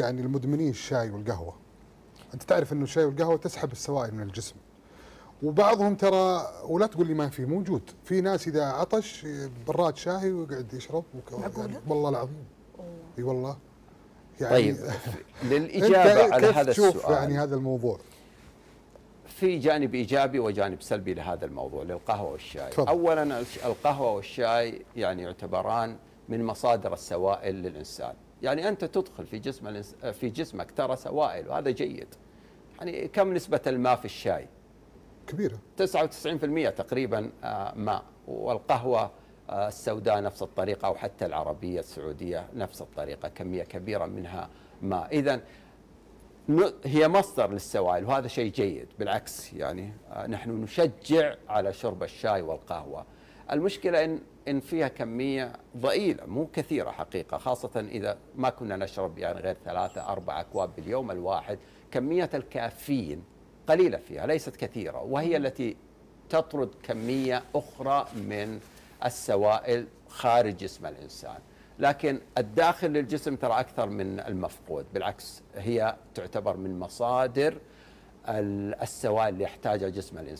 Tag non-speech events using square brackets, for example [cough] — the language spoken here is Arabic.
يعني المدمنين الشاي والقهوة أنت تعرف إنه الشاي والقهوة تسحب السوائل من الجسم وبعضهم ترى ولا تقول لي ما في موجود في ناس إذا عطش براد شاي ويقعد يشرب؟ يعني والله العظيم إي والله يعني طيب [laughs] [laughs] للإجابة على كيف هذا تشوف السؤال يعني هذا الموضوع في جانب إيجابي وجانب سلبي لهذا الموضوع للقهوة والشاي. تفضل. اولا القهوة والشاي يعني يعتبران من مصادر السوائل للإنسان. يعني أنت تدخل في جسم الإنس- في جسمك ترى سوائل وهذا جيد. يعني كم نسبة الماء في الشاي؟ كبيرة. 99% تقريبا آه، ماء. والقهوة آه، السوداء نفس الطريقة أو حتى العربية السعودية نفس الطريقة كمية كبيرة منها ماء. إذا هي مصدر للسوائل وهذا شيء جيد. بالعكس يعني آه، نحن نشجع على شرب الشاي والقهوة. المشكلة إن إن فيها كمية ضئيلة مو كثيرة حقيقة خاصة إذا ما كنا نشرب يعني غير ثلاثة أربع أكواب باليوم الواحد كمية الكافيين قليلة فيها ليست كثيرة وهي التي تطرد كمية أخرى من السوائل خارج جسم الإنسان. لكن الداخل للجسم ترى أكثر من المفقود بالعكس هي تعتبر من مصادر ال- السوائل اللي يحتاجها جسم الإنسان.